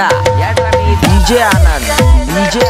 डंडा DJ Anand DJ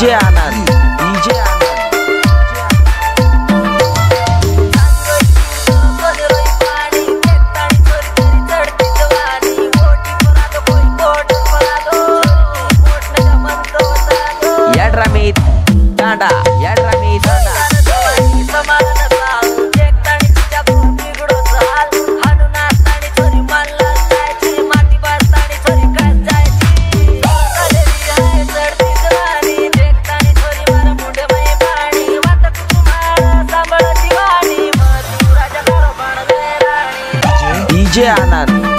DJ DJ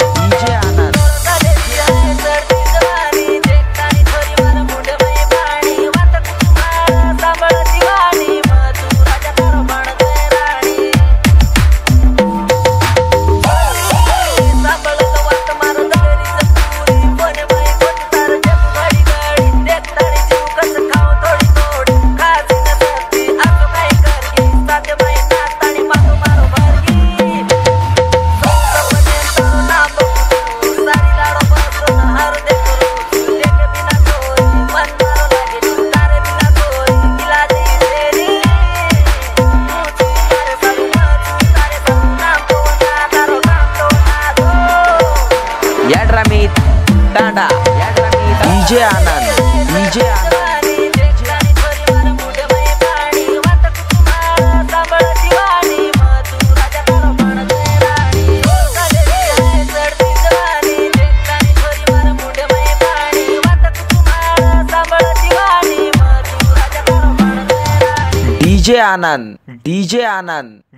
दांडा. याड्रा मी DJ Anand DJ Anand. DJ Anand DJ Anand.